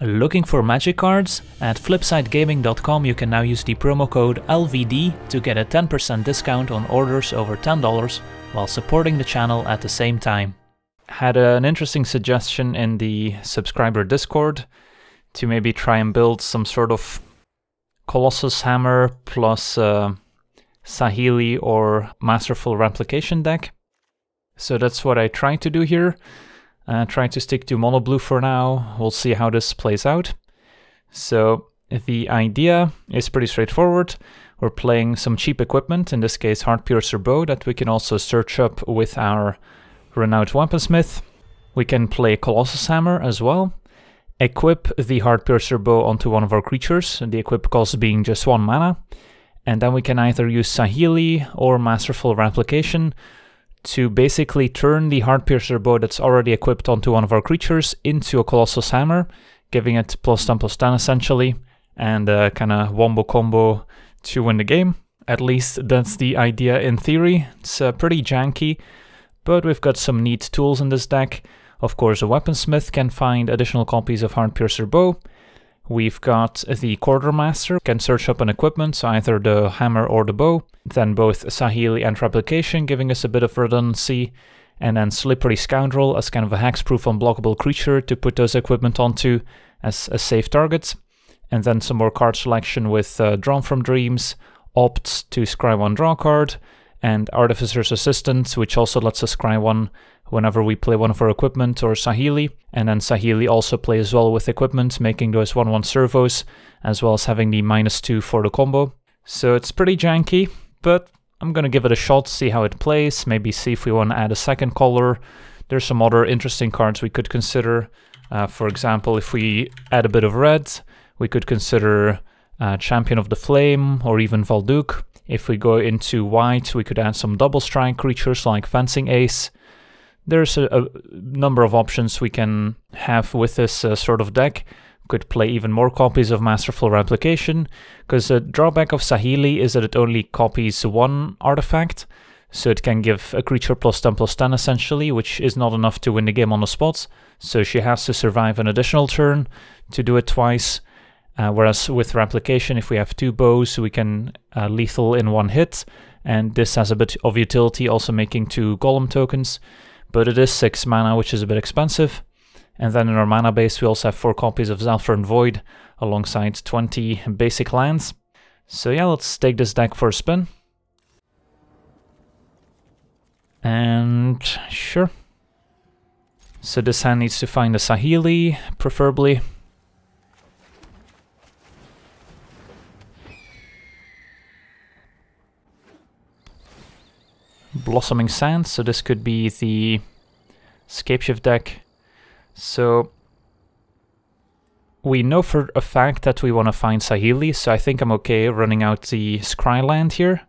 Looking for magic cards? At flipsidegaming.com you can now use the promo code LVD to get a 10% discount on orders over $10 while supporting the channel at the same time. Had an interesting suggestion in the subscriber Discord to maybe try and build some sort of Colossus Hammer plus uh, Saheeli or Masterful Replication deck. So that's what I try to do here. Uh, trying to stick to mono blue for now. We'll see how this plays out. So the idea is pretty straightforward. We're playing some cheap equipment, in this case Heartpiercer Bow, that we can also search up with our Renowned Weaponsmith. We can play Colossus Hammer as well. Equip the Heartpiercer Bow onto one of our creatures, the equip cost being just one mana. And then we can either use Saheeli or Masterful Replication to basically turn the Heartpiercer bow that's already equipped onto one of our creatures into a Colossus Hammer, giving it plus 10 plus 10 essentially, and a kind of wombo combo to win the game. At least that's the idea in theory. It's uh, pretty janky, but we've got some neat tools in this deck. Of course, a weaponsmith can find additional copies of Heartpiercer bow, We've got the Quartermaster, can search up an equipment, so either the hammer or the bow. Then both Saheeli and Replication, giving us a bit of redundancy. And then Slippery Scoundrel as kind of a hexproof unblockable creature to put those equipment onto as a safe target. And then some more card selection with uh, Drawn from Dreams, Opt to scry one draw card, and Artificer's Assistant, which also lets us scry one whenever we play one of our equipment or Saheeli. And then Saheeli also plays well with equipment, making those 1-1 servos, as well as having the minus 2 for the combo. So it's pretty janky, but I'm gonna give it a shot, see how it plays, maybe see if we want to add a second color. There's some other interesting cards we could consider. Uh, for example, if we add a bit of red, we could consider uh, Champion of the Flame or even Valduk. If we go into white, we could add some double strike creatures like Fencing Ace. There's a, a number of options we can have with this uh, sort of deck. Could play even more copies of Masterful Replication, because the drawback of Saheeli is that it only copies one artifact, so it can give a creature plus 10 plus 10 essentially, which is not enough to win the game on the spot, so she has to survive an additional turn to do it twice. Uh, whereas with Replication, if we have two bows, we can uh, lethal in one hit, and this has a bit of utility, also making two Golem tokens but it is 6 mana, which is a bit expensive. And then in our mana base, we also have 4 copies of Zhalfir Void, alongside 20 basic lands. So yeah, let's take this deck for a spin. And sure. So this hand needs to find a Saheeli, preferably. Blossoming Sands, so this could be the Scapeshift deck. So we know for a fact that we want to find Saheeli, so I think I'm okay running out the Scry land here.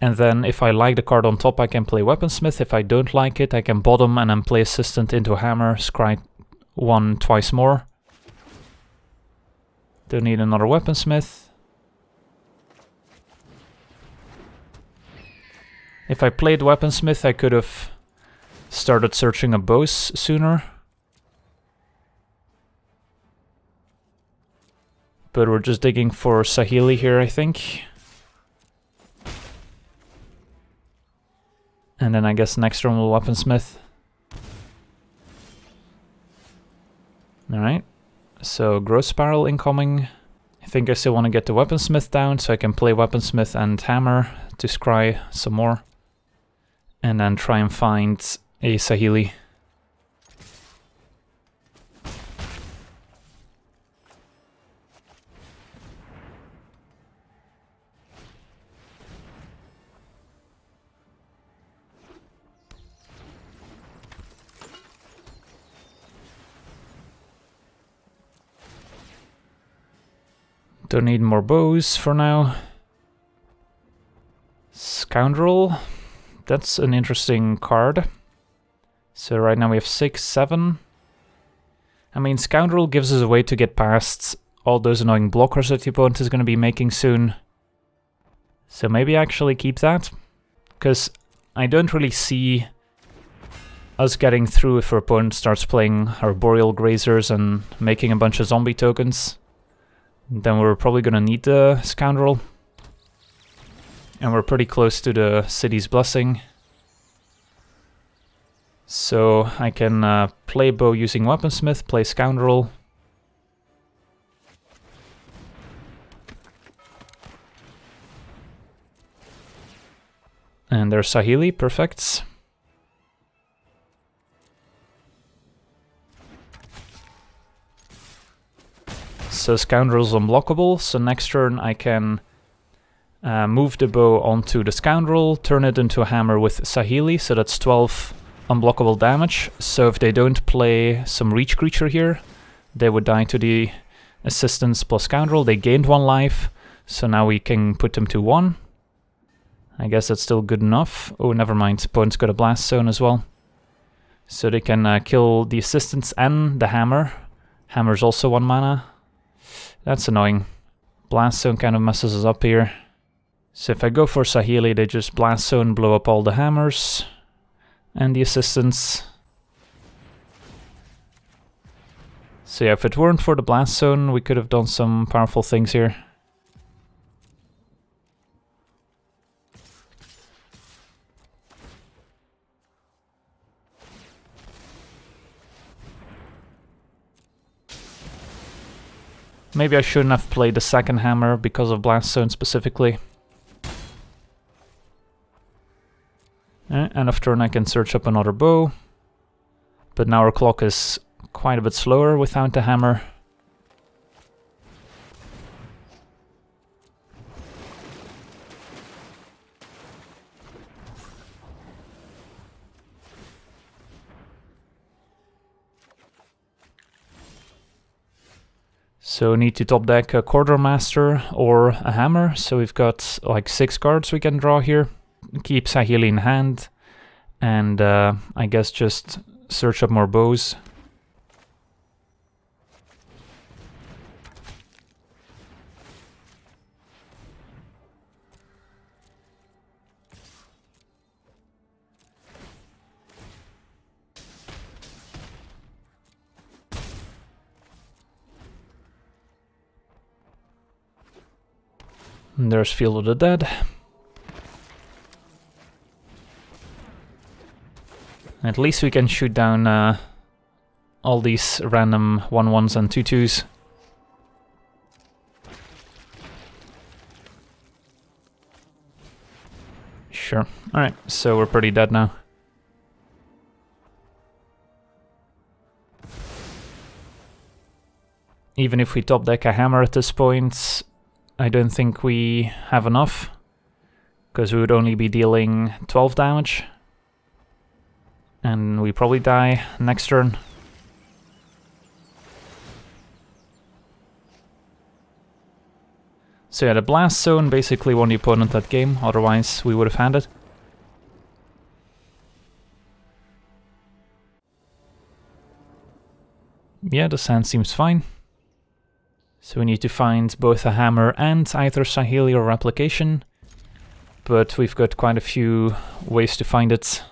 And then if I like the card on top, I can play Weaponsmith. If I don't like it, I can bottom and then play Assistant into Hammer, Scry one twice more. Don't need another Weaponsmith. If I played Weaponsmith, I could have started searching a bows sooner. But we're just digging for Saheeli here, I think. And then I guess next turn will Weaponsmith. Alright, so Growth Spiral incoming. I think I still want to get the Weaponsmith down so I can play Weaponsmith and Hammer to scry some more and then try and find a Saheeli. Don't need more bows for now. Scoundrel that's an interesting card. So right now we have 6, 7. I mean, Scoundrel gives us a way to get past all those annoying blockers that the opponent is going to be making soon. So maybe actually keep that. Because I don't really see us getting through if our opponent starts playing Arboreal Grazers and making a bunch of zombie tokens. Then we're probably gonna need the Scoundrel. And we're pretty close to the City's Blessing. So I can uh, play Bow using Weaponsmith, play Scoundrel. And there's Saheeli, perfect. So Scoundrel's unblockable, so next turn I can uh, move the bow onto the Scoundrel, turn it into a hammer with Saheeli, so that's 12 unblockable damage. So if they don't play some reach creature here, they would die to the assistance plus Scoundrel. They gained one life, so now we can put them to one. I guess that's still good enough. Oh, never mind, opponent's got a Blast Zone as well. So they can uh, kill the assistance and the hammer. Hammer's also one mana. That's annoying. Blast Zone kind of messes us up here. So if I go for Saheeli, they just Blast Zone, blow up all the hammers and the assistants. So yeah, if it weren't for the Blast Zone, we could have done some powerful things here. Maybe I shouldn't have played the second hammer because of Blast Zone specifically. Eh, and of turn I can search up another bow. But now our clock is quite a bit slower without the hammer. So need to top deck a Quartermaster or a Hammer. So we've got like six cards we can draw here. Keep Saheeli in hand. And uh, I guess just search up more bows. There's Field of the Dead. At least we can shoot down uh, all these random 1-1s and 2-2s. Sure. Alright, so we're pretty dead now. Even if we top deck a hammer at this point, I don't think we have enough, because we would only be dealing 12 damage. And we probably die next turn. So yeah, the Blast Zone basically won the opponent that game, otherwise we would have had it. Yeah, the sand seems fine. So we need to find both a hammer and either Saheeli or replication. But we've got quite a few ways to find it.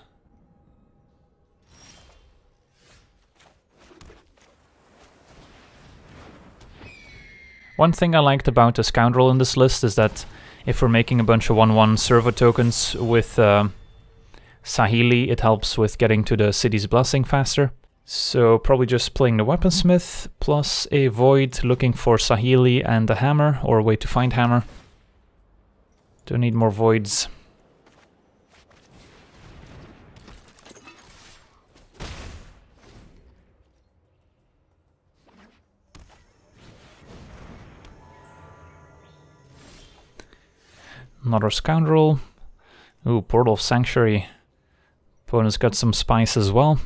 One thing I liked about the Scoundrel in this list is that if we're making a bunch of 1-1 servo tokens with uh, Saheeli, it helps with getting to the City's Blessing faster. So probably just playing the Weaponsmith plus a Void looking for Sahili and a Hammer or a way to find Hammer. Don't need more Voids. Another Scoundrel. Ooh, Portal of Sanctuary. Opponent's got some spice as well.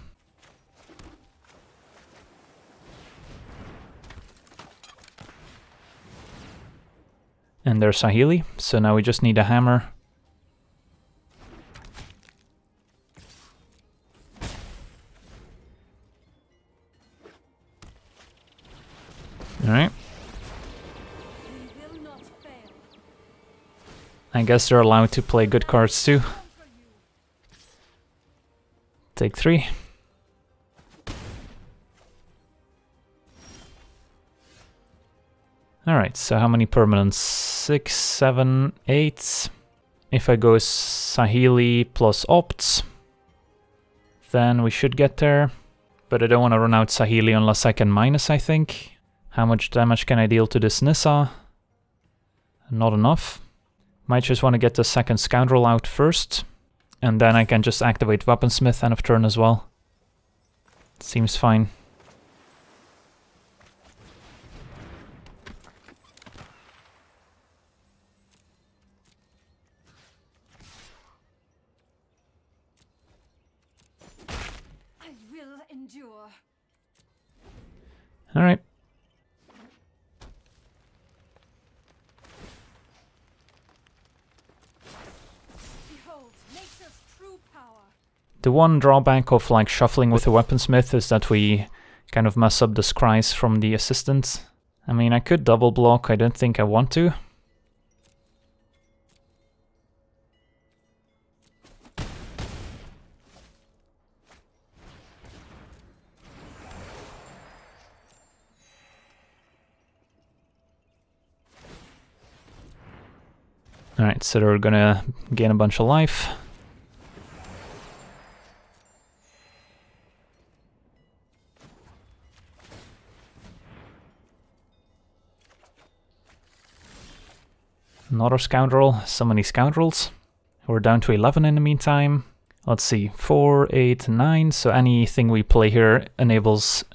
And there's Saheeli, so now we just need a hammer. guess they're allowed to play good cards too. Take three. Alright, so how many permanents? Six, seven, eight. If I go Saheeli plus Opts, then we should get there. But I don't want to run out Saheeli unless I can minus, I think. How much damage can I deal to this Nissa? Not enough. Might just want to get the second Scoundrel out first. And then I can just activate Weaponsmith end of turn as well. Seems fine. Alright. The one drawback of like shuffling with a weaponsmith is that we kind of mess up the scries from the assistants. I mean, I could double block, I don't think I want to. Alright, so they're gonna gain a bunch of life. Another scoundrel, so many scoundrels. We're down to 11 in the meantime. Let's see, 4, 8, 9, so anything we play here enables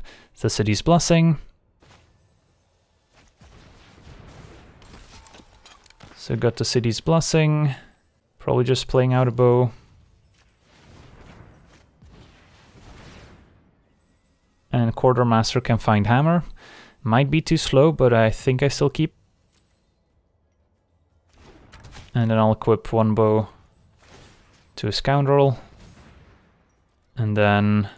the city's blessing. So got the city's blessing. Probably just playing out a bow. And quartermaster can find hammer. Might be too slow, but I think I still keep. And then I'll equip one bow to a scoundrel. And then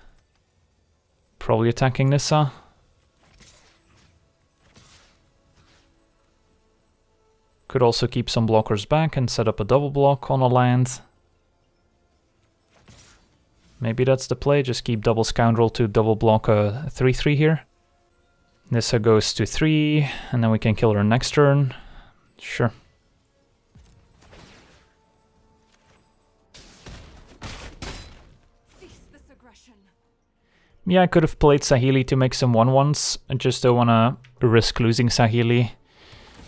probably attacking Nissa. Could also keep some blockers back and set up a double block on a land. Maybe that's the play, just keep double scoundrel to double block a 3-3 here. Nissa goes to 3, and then we can kill her next turn. Sure. Yeah, I could have played Saheeli to make some 1-1s. I just don't want to risk losing Saheeli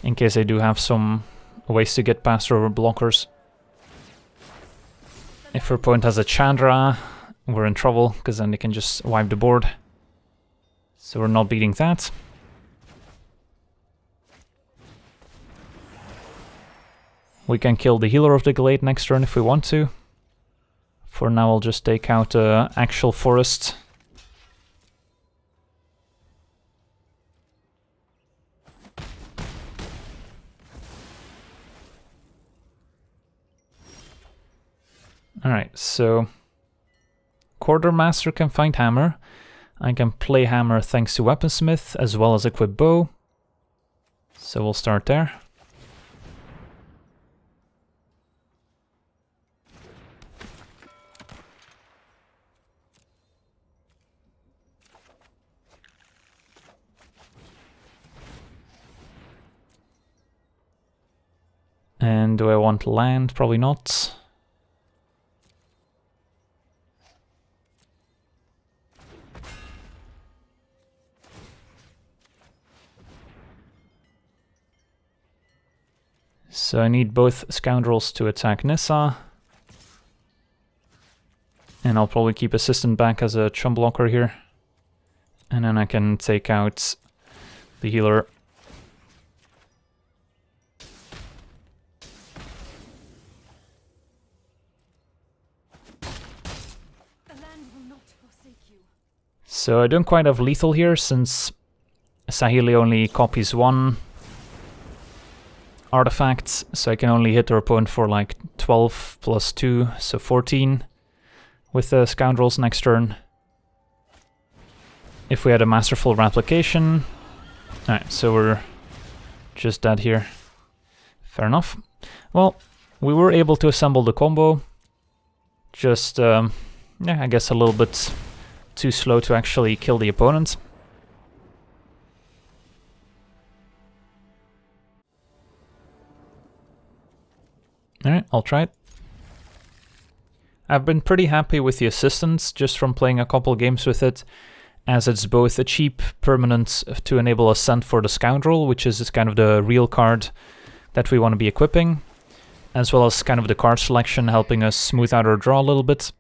in case I do have some ways to get past our blockers. If her opponent has a Chandra, we're in trouble, because then they can just wipe the board. So we're not beating that. We can kill the healer of the Glade next turn if we want to. For now I'll just take out uh, actual forest Alright, so Quartermaster can find hammer. I can play hammer thanks to weaponsmith as well as equip bow. So we'll start there. And do I want land? Probably not. So I need both scoundrels to attack Nissa. And I'll probably keep Assistant back as a chum blocker here. And then I can take out the healer. So I don't quite have lethal here since Saheeli only copies one artifacts, so I can only hit their opponent for like 12 plus 2, so 14 with the Scoundrels next turn. If we had a Masterful Replication... Alright, so we're just dead here. Fair enough. Well, we were able to assemble the combo. Just, um, yeah, I guess a little bit too slow to actually kill the opponent. Alright, I'll try it. I've been pretty happy with the assistance just from playing a couple games with it, as it's both a cheap permanent to enable Ascend for the Scoundrel, which is kind of the real card that we want to be equipping, as well as kind of the card selection helping us smooth out our draw a little bit.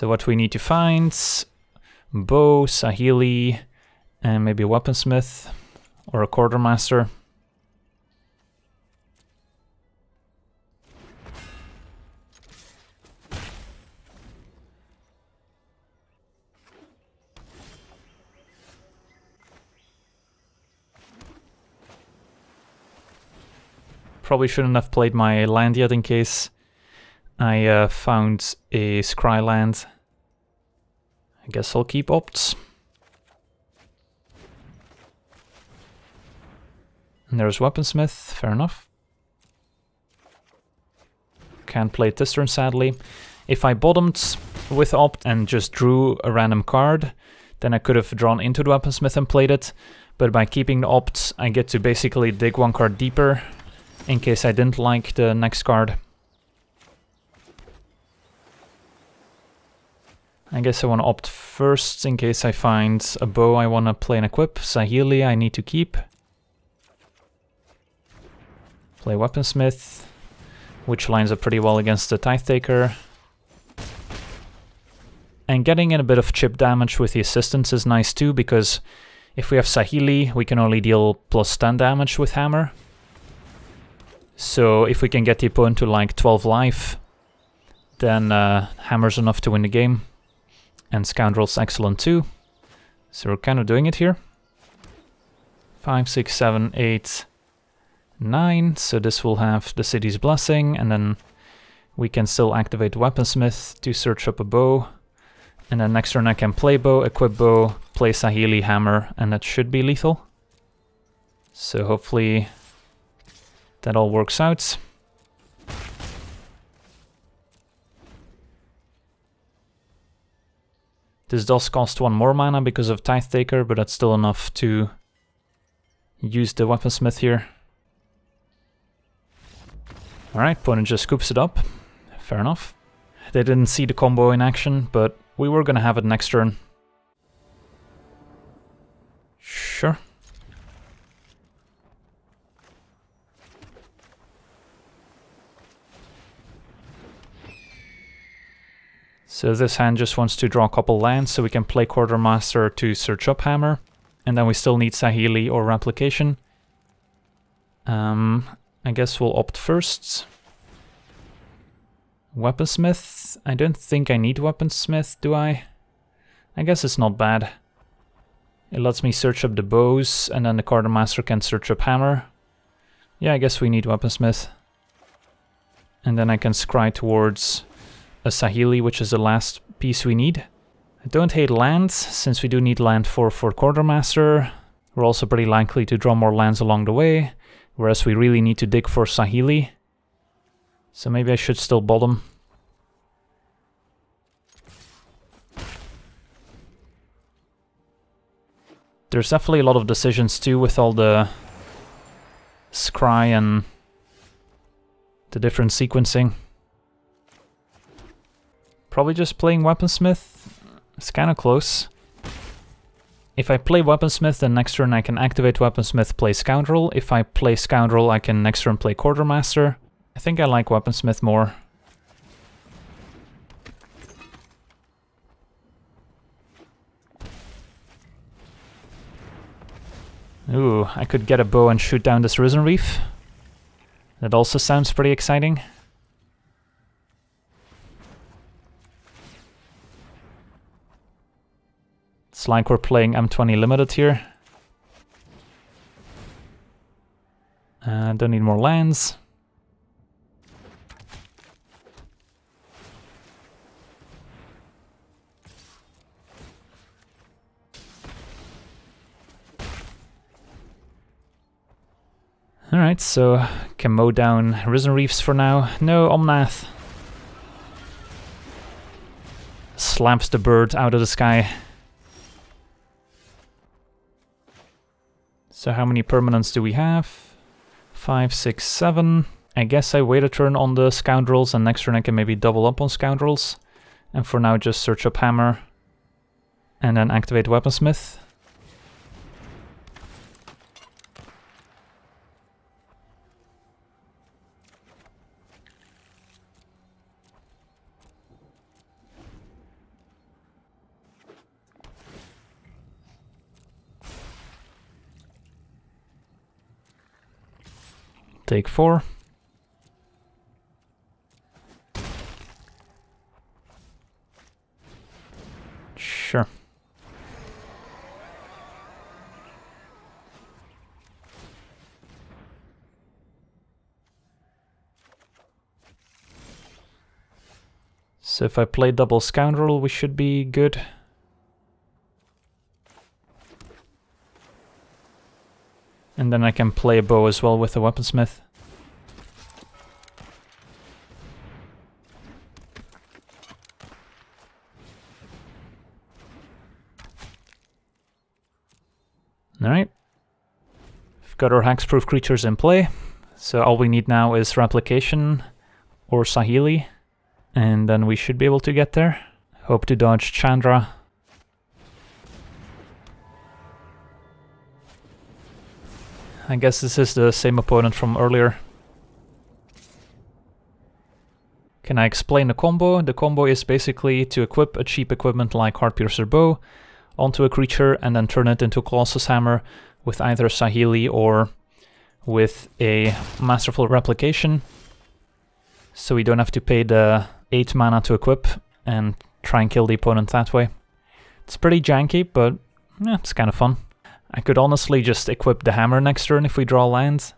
So what we need to find, bow, Saheeli, and maybe a weaponsmith or a quartermaster. Probably shouldn't have played my land yet in case I uh, found a scry land. I guess I'll keep opts. And there's Weaponsmith, fair enough. Can't play this turn, sadly. If I bottomed with opt and just drew a random card, then I could have drawn into the Weaponsmith and played it. But by keeping the opt, I get to basically dig one card deeper in case I didn't like the next card. I guess I want to opt first in case I find a bow I want to play and equip. Saheeli I need to keep. Play Weaponsmith, which lines up pretty well against the Tithe Taker. And getting in a bit of chip damage with the assistance is nice too, because if we have Saheeli, we can only deal plus 10 damage with Hammer. So if we can get the opponent to like 12 life, then uh, Hammer's enough to win the game. And Scoundrel's excellent too. So we're kind of doing it here. Five, six, seven, eight, nine. So this will have the city's blessing, and then we can still activate Weaponsmith to search up a bow. And then next turn I can play bow, equip bow, play Saheeli hammer, and that should be lethal. So hopefully that all works out. This does cost one more mana because of Tithe Taker, but that's still enough to use the Weaponsmith here. Alright, opponent just scoops it up. Fair enough. They didn't see the combo in action, but we were gonna have it next turn. Sure. So this hand just wants to draw a couple lands so we can play Quartermaster to search up Hammer. And then we still need Saheeli or Replication. Um, I guess we'll opt first. Weaponsmith? I don't think I need Weaponsmith, do I? I guess it's not bad. It lets me search up the bows, and then the Quartermaster can search up Hammer. Yeah, I guess we need Weaponsmith. And then I can scry towards a Saheeli, which is the last piece we need. I don't hate lands, since we do need land for, for Quartermaster. We're also pretty likely to draw more lands along the way, whereas we really need to dig for Saheeli. So maybe I should still bottom. There's definitely a lot of decisions too with all the scry and the different sequencing. Probably just playing Weaponsmith. It's kind of close. If I play Weaponsmith, then next turn I can activate Weaponsmith, play Scoundrel. If I play Scoundrel, I can next turn play Quartermaster. I think I like Weaponsmith more. Ooh, I could get a bow and shoot down this Risen Reef. That also sounds pretty exciting. It's like we're playing M20 Limited here. Uh, don't need more lands. Alright, so can mow down Risen Reefs for now. No Omnath. slaps the bird out of the sky. So how many permanents do we have? Five, six, seven. I guess I wait a turn on the scoundrels and next turn I can maybe double up on scoundrels. And for now just search up hammer and then activate weaponsmith. Take four. Sure. So if I play double scoundrel, we should be good. And then I can play a bow as well with the weaponsmith. Alright. We've got our hexproof creatures in play. So all we need now is replication or Saheeli, And then we should be able to get there. Hope to dodge Chandra I guess this is the same opponent from earlier. Can I explain the combo? The combo is basically to equip a cheap equipment like Heartpiercer Bow onto a creature and then turn it into Colossus Hammer with either Saheeli or with a Masterful Replication. So we don't have to pay the 8 mana to equip and try and kill the opponent that way. It's pretty janky, but yeah, it's kind of fun. I could honestly just equip the hammer next turn if we draw lands.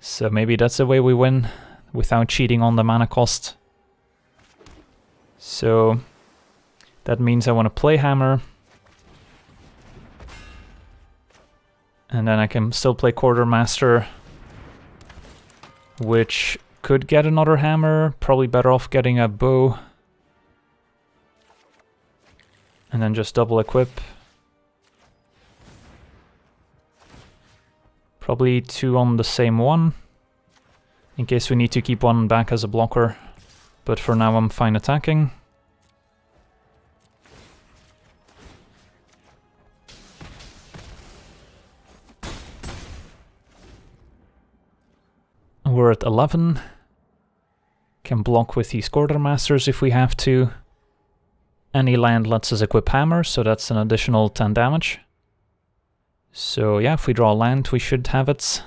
So maybe that's the way we win, without cheating on the mana cost. So that means I want to play hammer. And then I can still play Quartermaster, which could get another hammer, probably better off getting a bow. And then just double equip. Probably two on the same one, in case we need to keep one back as a blocker. But for now I'm fine attacking. We're at 11. Can block with these Quartermasters if we have to. Any land lets us equip Hammer, so that's an additional 10 damage. So yeah, if we draw land, we should have it.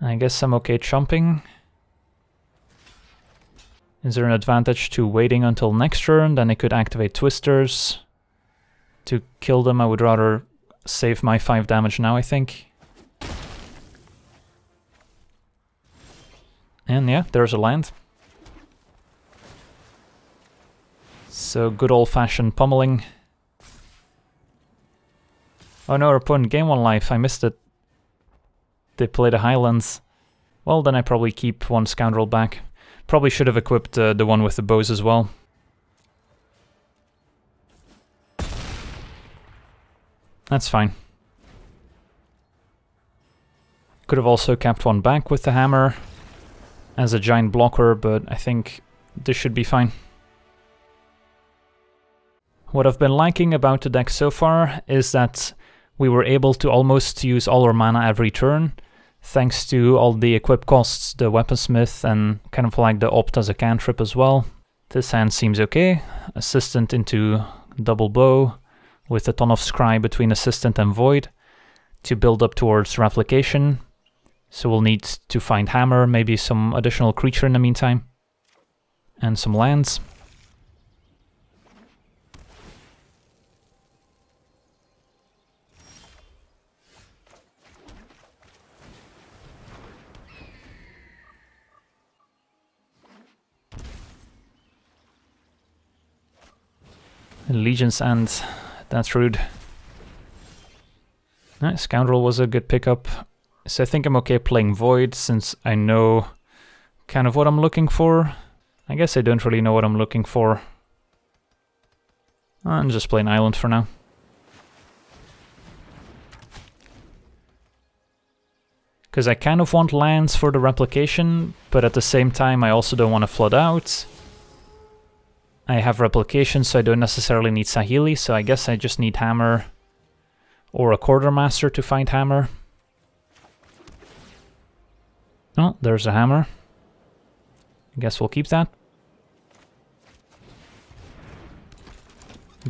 I guess I'm okay chomping. Is there an advantage to waiting until next turn? Then I could activate Twisters. To kill them, I would rather save my 5 damage now, I think. And yeah, there's a land. So good old-fashioned pummeling. Oh no, our opponent gained one life, I missed it. They play the Highlands. Well, then I probably keep one Scoundrel back. Probably should have equipped uh, the one with the bows as well. That's fine. Could have also kept one back with the hammer as a giant blocker, but I think this should be fine. What I've been liking about the deck so far is that we were able to almost use all our mana every turn, thanks to all the equip costs, the weaponsmith, and kind of like the opt as a cantrip as well. This hand seems okay. Assistant into double bow, with a ton of scry between assistant and void, to build up towards replication, so we'll need to find hammer, maybe some additional creature in the meantime. And some lands. Legion's End That's rude. Scoundrel was a good pickup. So I think I'm okay playing Void since I know kind of what I'm looking for. I guess I don't really know what I'm looking for. I'm just playing Island for now. Because I kind of want lands for the replication, but at the same time I also don't want to flood out. I have replication, so I don't necessarily need Saheeli, so I guess I just need Hammer or a Quartermaster to find Hammer. Oh, there's a Hammer. I guess we'll keep that.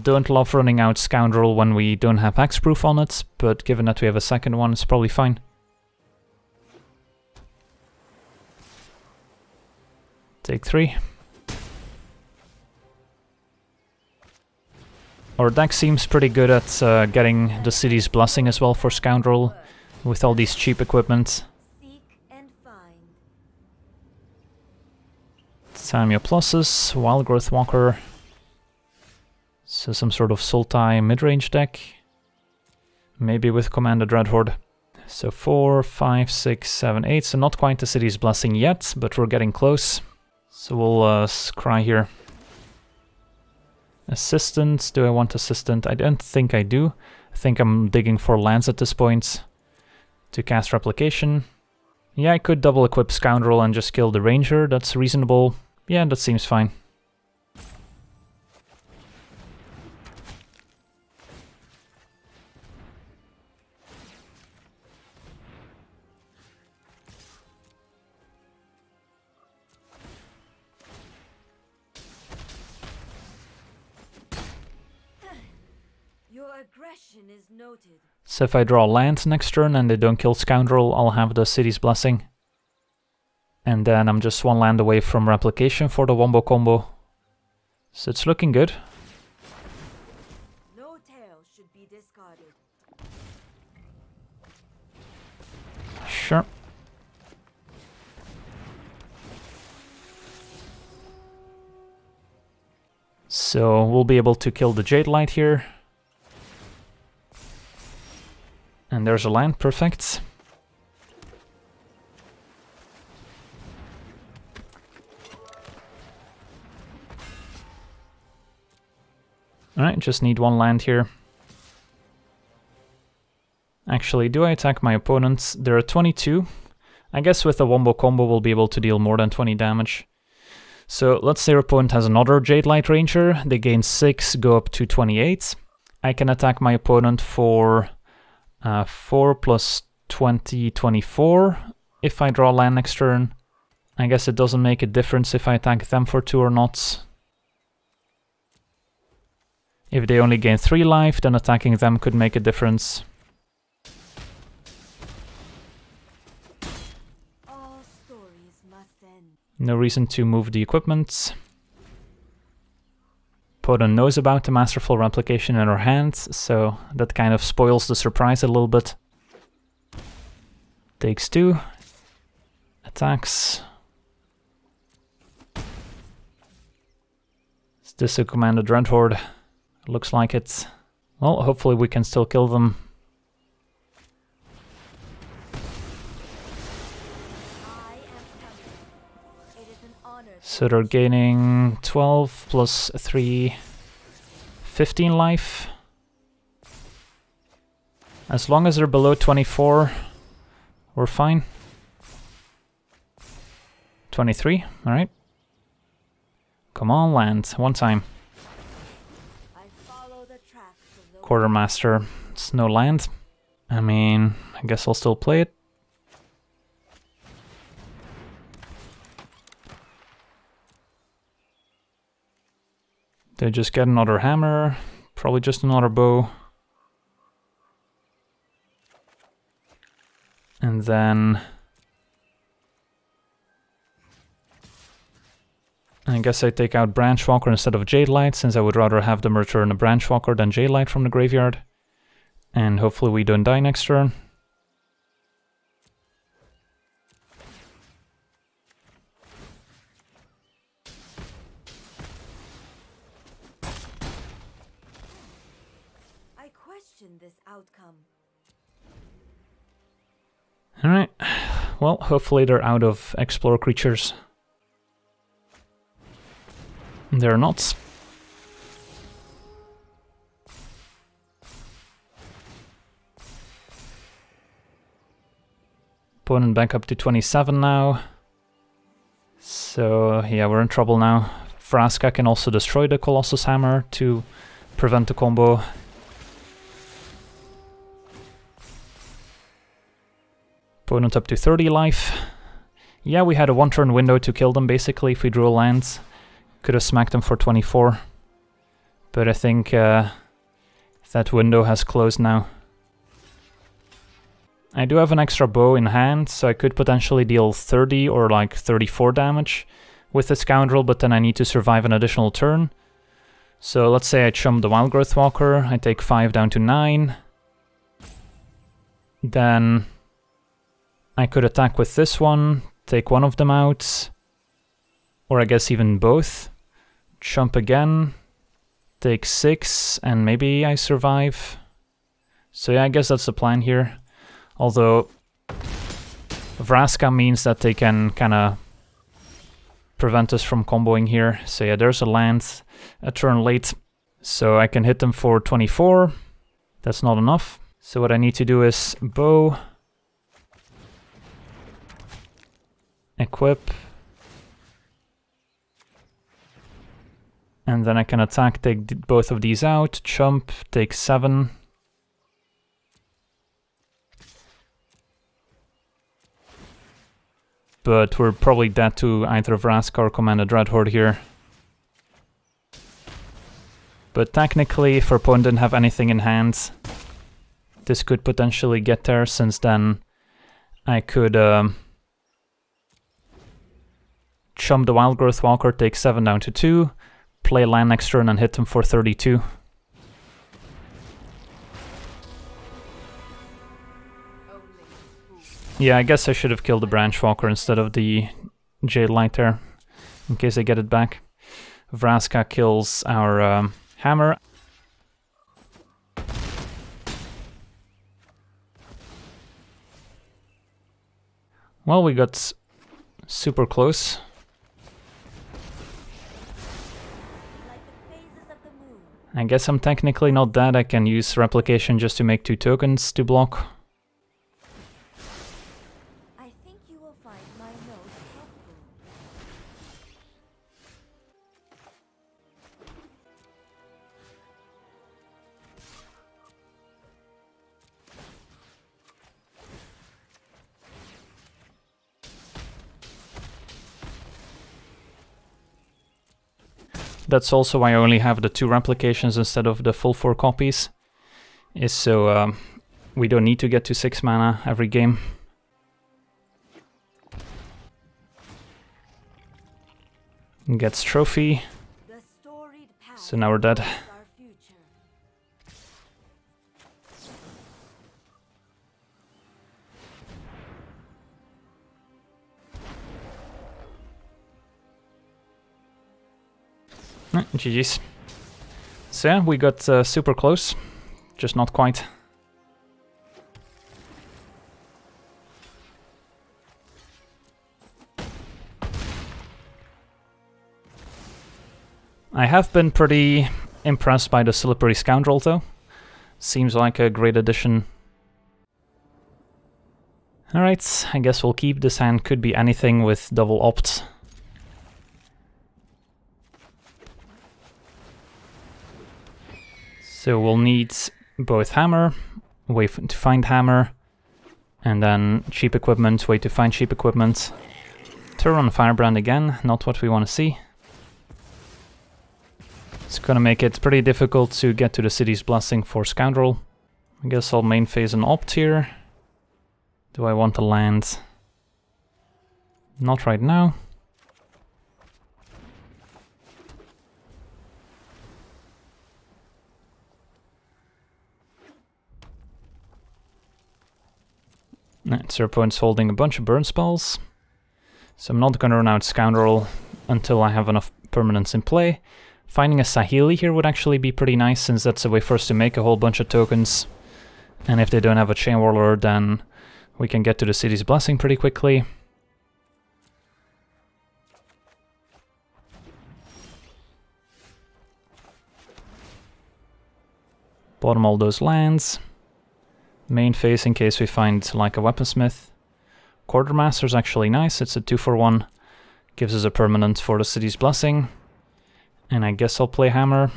Don't love running out Scoundrel when we don't have Hexproof on it, but given that we have a second one, it's probably fine. Take three. Our deck seems pretty good at uh, getting the city's blessing as well for Scoundrel, with all these cheap equipment. Tamiyo pluses, Wildgrowth Walker, so some sort of Sultai mid-range deck, maybe with Command the Dreadhorde. So 4, 5, 6, 7, 8, so not quite the city's blessing yet, but we're getting close. So we'll uh, scry here. Assistant, do I want assistant? I don't think I do. I think I'm digging for lands at this point to cast replication. Yeah, I could double equip Scoundrel and just kill the Ranger, that's reasonable. Yeah, that seems fine. So if I draw land next turn and they don't kill Scoundrel, I'll have the City's Blessing. And then I'm just one land away from replication for the wombo combo. So it's looking good. No tail should be discarded. Sure. So we'll be able to kill the Jadelight here. And there's a land, perfect. Alright, just need one land here. Actually, do I attack my opponents? There are 22. I guess with a wombo combo we'll be able to deal more than 20 damage. So let's say your opponent has another Jadelight Ranger. They gain 6, go up to 28. I can attack my opponent for uh, 4 plus 20, 24 if I draw land next turn. I guess it doesn't make a difference if I attack them for 2 or not. If they only gain 3 life, then attacking them could make a difference. No reason to move the equipment. Poden knows about the Masterful Replication in her hands, so that kind of spoils the surprise a little bit. Takes two. Attacks. Is this a Command the Dreadhorde? Looks like it. Well, hopefully we can still kill them. So they're gaining 12 plus 3, 15 life. As long as they're below 24, we're fine. 23, alright. Come on, land, one time. Quartermaster. It's no land. I mean, I guess I'll still play it. They just get another hammer, probably just another bow. And then... I guess I take out Branchwalker instead of Jadelight, since I would rather have them return a Branchwalker than Jadelight from the graveyard. And hopefully we don't die next turn. Alright, well, hopefully they're out of explore creatures. They're not. Opponent back up to 27 now. So yeah, we're in trouble now. Vraska can also destroy the Colossus Hammer to prevent the combo. Opponent up to 30 life. Yeah, we had a one turn window to kill them basically if we drew a land. Could have smacked them for 24. But I think uh, that window has closed now. I do have an extra bow in hand, so I could potentially deal 30 or like 34 damage with the Scoundrel, but then I need to survive an additional turn. So let's say I chum the Wildgrowth Walker, I take 5 down to 9. Then I could attack with this one, take one of them out, or I guess even both. Jump again, take 6, and maybe I survive. So yeah, I guess that's the plan here. Although Vraska means that they can kind of prevent us from comboing here. So yeah, there's a land a turn late. So I can hit them for 24. That's not enough. So what I need to do is bow, equip, and then I can attack, take both of these out, jump, take 7, but we're probably dead to either Vraska or Command the Dreadhorde here. But technically, if our opponent didn't have anything in hand, this could potentially get there, since then I could um, chum the Wildgrowth Walker, take 7 down to 2, play land next turn and hit him for 32. Yeah, I guess I should have killed the Branch Walker instead of the Jadelight there, in case I get it back. Vraska kills our um, Hammer. Well, we got super close. I guess I'm technically not dead, I can use replication just to make two tokens to block. That's also why I only have the two replications instead of the full four copies. Is so um, we don't need to get to six mana every game. Gets trophy. So now we're dead. GG's. So yeah, we got uh, super close, just not quite. I have been pretty impressed by the Slippery Scoundrel though. Seems like a great addition. Alright, I guess we'll keep this hand, could be anything with double opt. So we'll need both hammer, way to find hammer, and then cheap equipment, way to find cheap equipment. Turn on Firebrand again, not what we want to see. It's gonna make it pretty difficult to get to the city's blessing for Scoundrel. I guess I'll main phase an opt here. Do I want to land? Not right now. Zero points holding a bunch of burn spells. So I'm not gonna run out Scoundrel until I have enough permanents in play. Finding a Saheeli here would actually be pretty nice, since that's a way for us to make a whole bunch of tokens. And if they don't have a Chainwhirler, then we can get to the City's Blessing pretty quickly. Bottom all those lands. Main phase in case we find like a weaponsmith. Quartermaster is actually nice, it's a 2 for 1. Gives us a permanent for the city's blessing. And I guess I'll play hammer.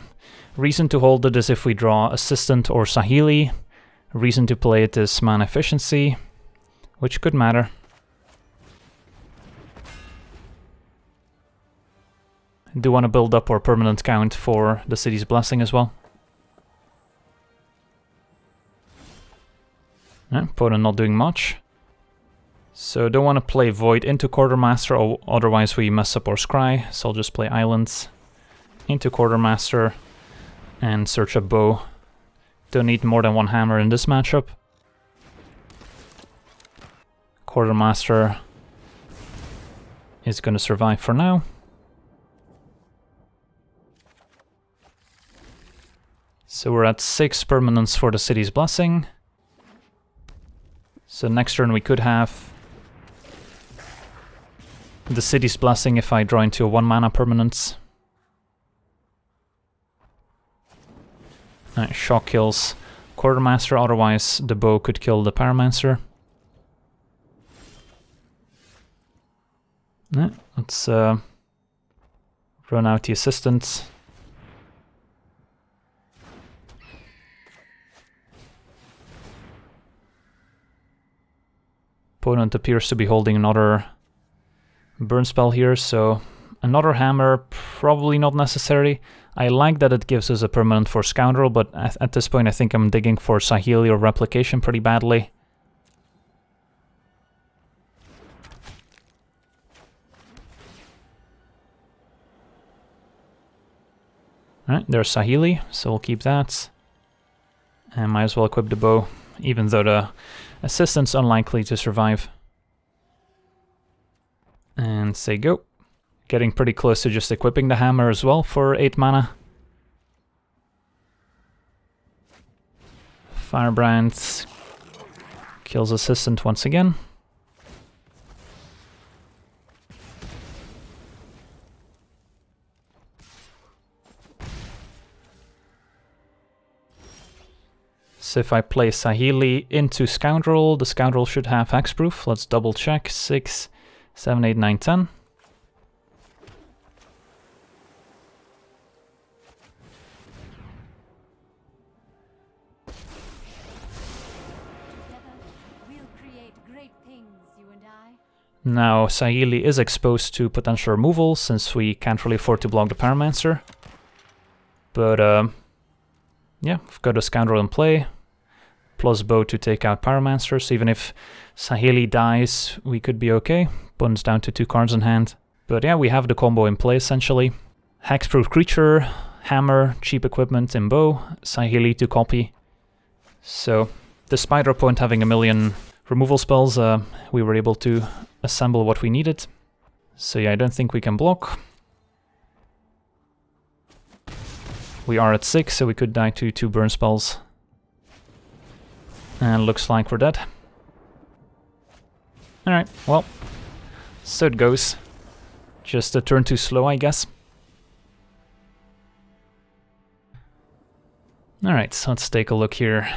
Reason to hold it is if we draw assistant or Saheeli. Reason to play it is mana efficiency, which could matter. do want to build up our permanent count for the city's blessing as well. Yeah, opponent not doing much. So don't want to play Void into Quartermaster, or otherwise we mess up our Scry. So I'll just play Islands into Quartermaster and search a bow. Don't need more than one hammer in this matchup. Quartermaster is going to survive for now. So we're at six permanents for the city's blessing. So next turn we could have the city's blessing if I draw into a one mana permanence. Shock kills Quartermaster, otherwise the bow could kill the Pyromancer. Let's uh, run out the assistants. Opponent appears to be holding another burn spell here, so another hammer, probably not necessary. I like that it gives us a permanent for Scoundrel, but at, this point I think I'm digging for Saheeli or Replication pretty badly. Alright, there's Saheeli, so we'll keep that. And might as well equip the bow, even though the assistant's unlikely to survive. And say go. Getting pretty close to just equipping the hammer as well for 8 mana. Firebrand kills assistant once again. So if I play Saheeli into Scoundrel, the Scoundrel should have hexproof. Let's double check. 6, 7, 8, 9, 10. Now, Saheeli is exposed to potential removal since we can't really afford to block the Pyromancer. But, uh, yeah, we've got a Scoundrel in play plus bow to take out Pyromancers. Even if Saheeli dies, we could be okay. Opponent's down to two cards in hand. But yeah, we have the combo in play essentially. Hexproof creature, hammer, cheap equipment in bow, Saheeli to copy. So, despite our opponent having a million removal spells, uh, we were able to assemble what we needed. So yeah, I don't think we can block. We are at 6, so we could die to 2 burn spells. And looks like we're dead. Alright, well, so it goes. Just a turn too slow, I guess. Alright, so let's take a look here.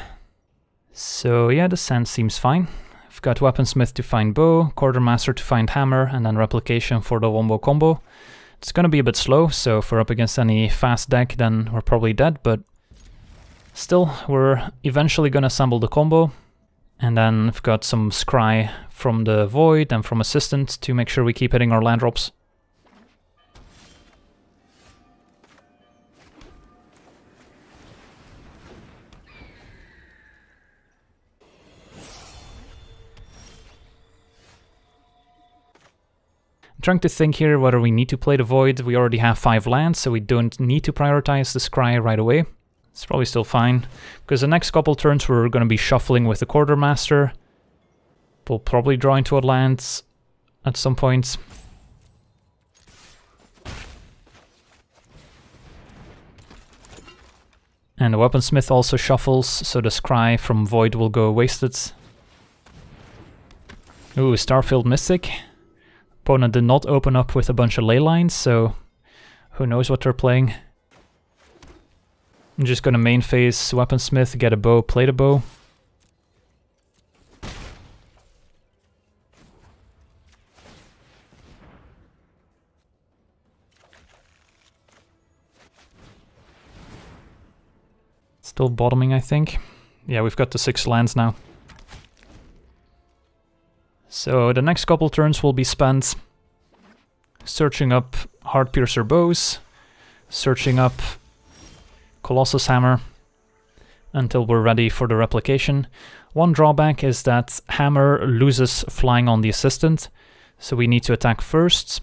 So yeah, the sand seems fine. I've got Weaponsmith to find bow, Quartermaster to find hammer, and then Replication for the wombo combo. It's gonna be a bit slow, so if we're up against any fast deck, then we're probably dead, but Still, we're eventually gonna assemble the combo, and then we've got some Scry from the Void and from Assistant to make sure we keep hitting our land drops. I'm trying to think here whether we need to play the Void. We already have 5 lands, so we don't need to prioritize the Scry right away. It's probably still fine, because the next couple turns we're going to be shuffling with the Quartermaster. We'll probably draw into a land at some point. And the weaponsmith also shuffles, so the scry from Void will go wasted. Ooh, Starfield Mystic. Opponent did not open up with a bunch of Leylines, so who knows what they're playing. I'm just gonna main phase Weaponsmith, get a bow, play the bow. Still bottoming, I think. Yeah, we've got the six lands now. So the next couple turns will be spent searching up Heartpiercer bows, searching up Colossus Hammer until we're ready for the replication. One drawback is that Hammer loses flying on the assistant, so we need to attack first.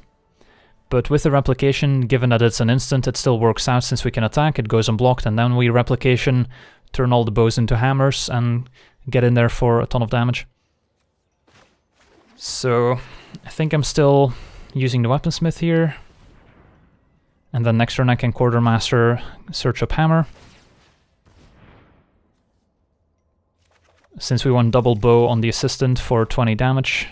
But with the replication, given that it's an instant, it still works out since we can attack, it goes unblocked, and then we replication, turn all the bows into hammers, and get in there for a ton of damage. So, I think I'm still using the weaponsmith here. And then next turn I can quartermaster, search up hammer. Since we want double bow on the assistant for 20 damage.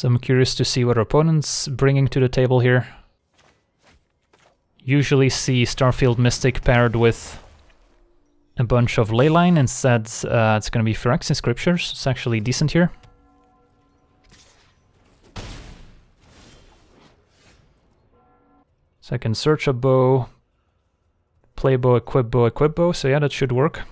So I'm curious to see what our opponent's bringing to the table here. Usually see Starfield Mystic paired with a bunch of Leyline. Instead, uh, it's going to be Phyrexian Scriptures. It's actually decent here. So I can search a bow, play bow, equip bow, equip bow. So yeah, that should work.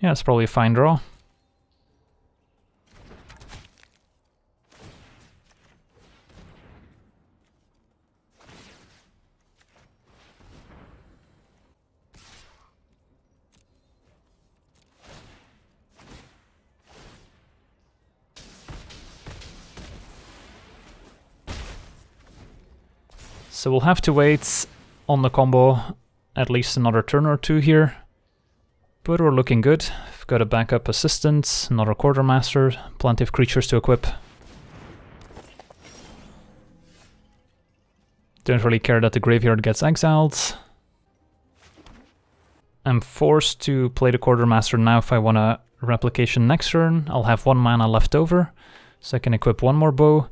Yeah, it's probably a fine draw. So we'll have to wait on the combo at least another turn or two here. But we're looking good. We've got a backup assistant, another quartermaster, plenty of creatures to equip. Don't really care that the graveyard gets exiled. I'm forced to play the quartermaster now if I want a replication next turn. I'll have one mana left over, so I can equip one more bow.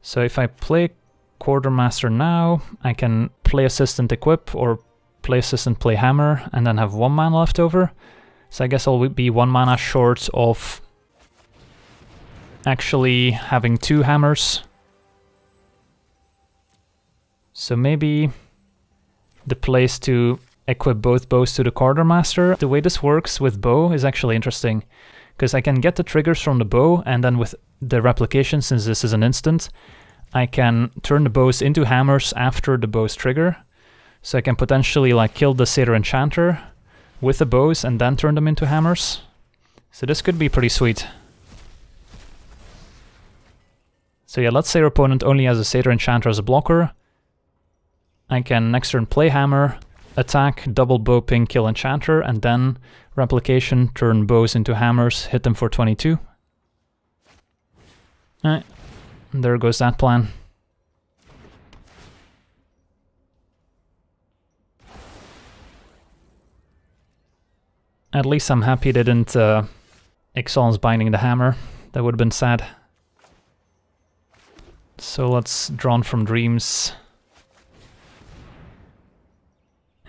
So if I play quartermaster now, I can play assistant equip or play assistant play hammer and then have one mana left over. So I guess I'll be one mana short of actually having two hammers. So maybe the place to equip both bows to the quartermaster. The way this works with bow is actually interesting because I can get the triggers from the bow and then with the replication, since this is an instant, I can turn the bows into hammers after the bows trigger. So I can potentially like kill the Satyr Enchanter with the bows and then turn them into hammers. So this could be pretty sweet. So yeah, let's say our opponent only has a Satyr Enchanter as a blocker. I can next turn play hammer, attack, double bow ping, kill Enchanter, and then replication, turn bows into hammers, hit them for 22. Alright, there goes that plan. At least I'm happy they didn't uh, Ixalan's binding the hammer. That would have been sad. So let's drawn from dreams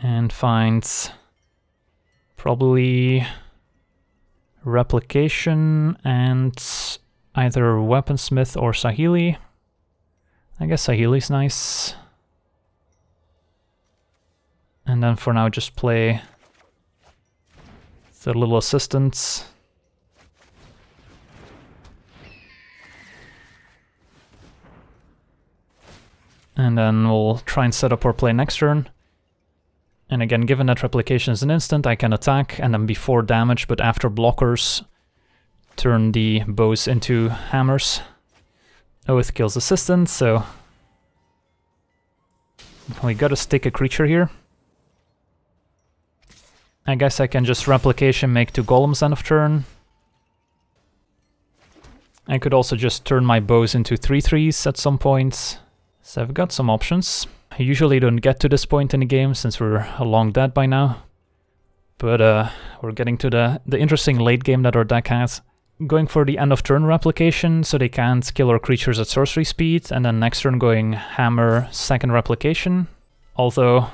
and find probably replication and either weaponsmith or Saheeli. I guess Saheeli's nice. And then for now just play the little assistance. And then we'll try and set up our play next turn. And again, given that replication is an instant, I can attack and then before damage, but after blockers, turn the bows into hammers. Oath kills assistant, so we gotta stick a creature here. I guess I can just replication make two golems end of turn. I could also just turn my bows into 3-3s at some point. So I've got some options. I usually don't get to this point in the game since we're long dead by now. But uh, we're getting to the, the interesting late game that our deck has. Going for the end of turn replication so they can't kill our creatures at sorcery speed, and then next turn going hammer second replication. Although,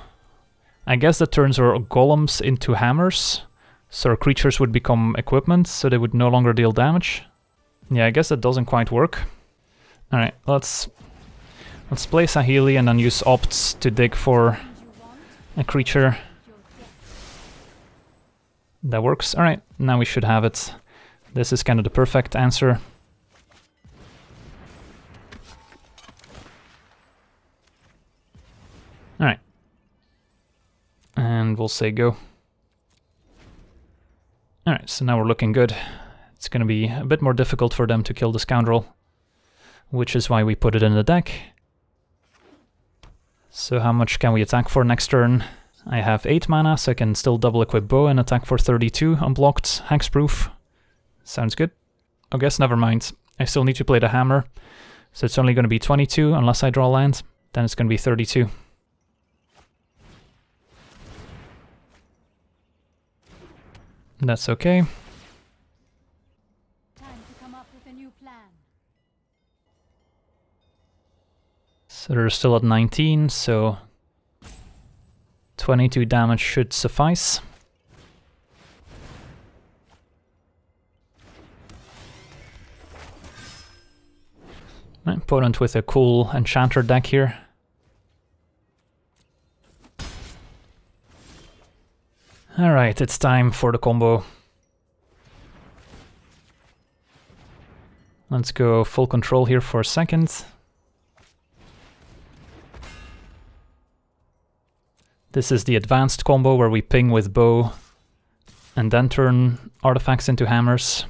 I guess that turns our golems into hammers, so our creatures would become equipment, so they would no longer deal damage. Yeah, I guess that doesn't quite work. Alright, let's let's play Saheeli and then use opts to dig for a creature. That works. Alright, now we should have it. This is kind of the perfect answer. Alright. And we'll say go. Alright, so now we're looking good. It's gonna be a bit more difficult for them to kill the scoundrel, which is why we put it in the deck. So how much can we attack for next turn? I have 8 mana, so I can still double equip bow and attack for 32, unblocked, hexproof. Sounds good. I guess never mind. I still need to play the hammer. So it's only going to be 22 unless I draw land. Then it's going to be 32. That's okay. So they're still at 19, so 22 damage should suffice. Opponent with a cool enchanter deck here. Alright, it's time for the combo. Let's go full control here for a second. This is the advanced combo where we ping with bow and then turn artifacts into hammers.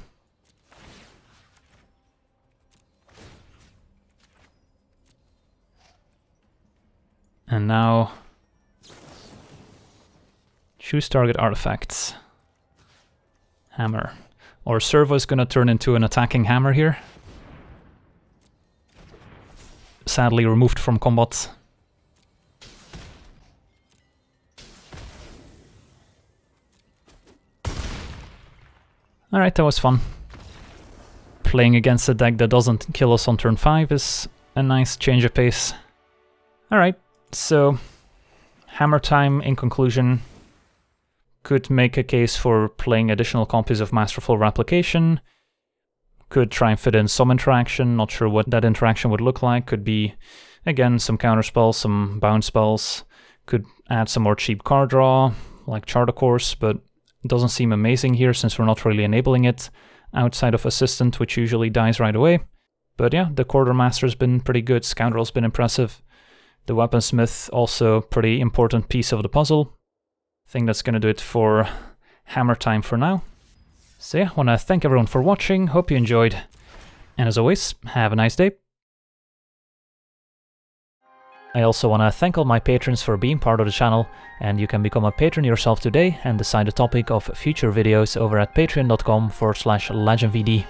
And now choose target artifacts. Hammer. Or servo is gonna turn into an attacking hammer here. Sadly removed from combat. Alright, that was fun. Playing against a deck that doesn't kill us on turn 5 is a nice change of pace. Alright, so, Hammer Time, in conclusion, could make a case for playing additional copies of Masterful Replication, could try and fit in some interaction, not sure what that interaction would look like, could be, again, some counter spells, some bounce spells, could add some more cheap card draw, like Chart a Course, but doesn't seem amazing here since we're not really enabling it outside of Assistant, which usually dies right away. But yeah, the Quartermaster's been pretty good, Scoundrel's been impressive. The weaponsmith also pretty important piece of the puzzle. Think that's gonna do it for hammer time for now. So yeah, wanna thank everyone for watching, hope you enjoyed, and as always, have a nice day. I also want to thank all my patrons for being part of the channel, and you can become a patron yourself today and decide the topic of future videos over at patreon.com forward slash legenvd.